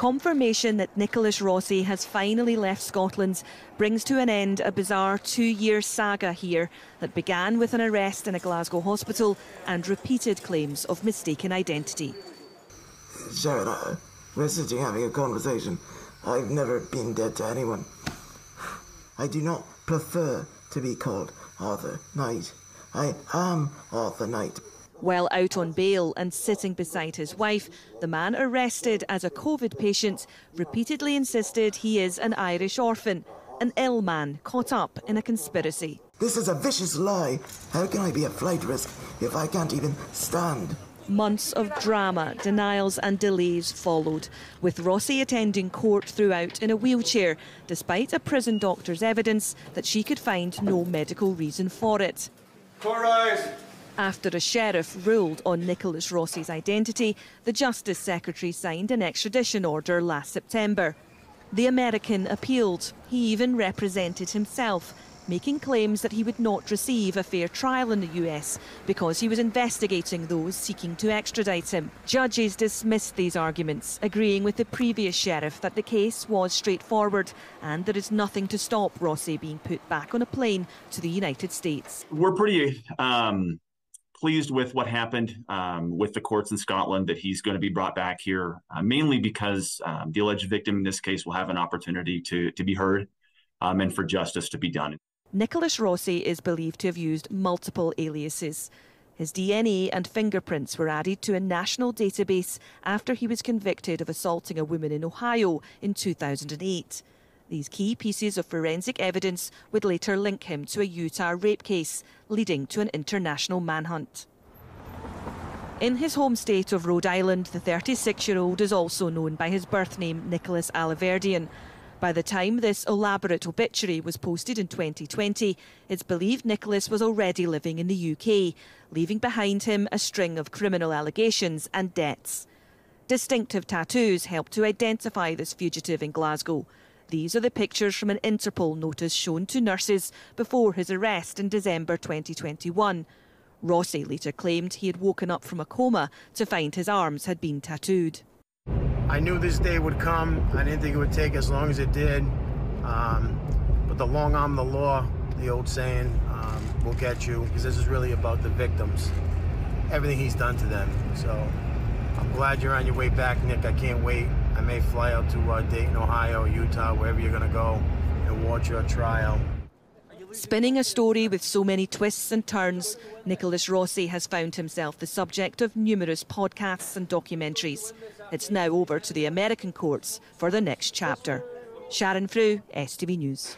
Confirmation that Nicholas Rossi has finally left Scotland brings to an end a bizarre two year saga here that began with an arrest in a Glasgow hospital and repeated claims of mistaken identity. Sharon, we're sitting having a conversation. I've never been dead to anyone. I do not prefer to be called Arthur Knight. I am Arthur Knight. While out on bail and sitting beside his wife, the man arrested as a COVID patient repeatedly insisted he is an Irish orphan, an ill man caught up in a conspiracy. This is a vicious lie. How can I be a flight risk if I can't even stand? Months of drama, denials, and delays followed, with Rossi attending court throughout in a wheelchair, despite a prison doctor's evidence that she could find no medical reason for it. Court rise. After a sheriff ruled on Nicholas Rossi's identity, the Justice Secretary signed an extradition order last September. The American appealed. He even represented himself, making claims that he would not receive a fair trial in the US because he was investigating those seeking to extradite him. Judges dismissed these arguments, agreeing with the previous sheriff that the case was straightforward and there is nothing to stop Rossi being put back on a plane to the United States. We're pretty um, pleased with what happened um, with the courts in Scotland that he's going to be brought back here, uh, mainly because um, the alleged victim in this case will have an opportunity to, to be heard um, and for justice to be done. Nicholas Rossi is believed to have used multiple aliases. His DNA and fingerprints were added to a national database after he was convicted of assaulting a woman in Ohio in 2008. These key pieces of forensic evidence would later link him to a Utah rape case, leading to an international manhunt. In his home state of Rhode Island, the 36 year old is also known by his birth name, Nicholas Alahverdian. By the time this elaborate obituary was posted in 2020, it's believed Nicholas was already living in the UK, leaving behind him a string of criminal allegations and debts. Distinctive tattoos helped to identify this fugitive in Glasgow. These are the pictures from an Interpol notice shown to nurses before his arrest in December 2021. Rossi later claimed he had woken up from a coma to find his arms had been tattooed. I knew this day would come. I didn't think it would take as long as it did. Um, but the long arm of the law, the old saying, um, will get you because this is really about the victims, everything he's done to them. So I'm glad you're on your way back, Nick. I can't wait. I may fly out to uh, Dayton, Ohio, Utah, wherever you're going to go, and watch your trial. Spinning a story with so many twists and turns, Nicholas Rossi has found himself the subject of numerous podcasts and documentaries. It's now over to the American courts for the next chapter. Sharon Frew, STV News.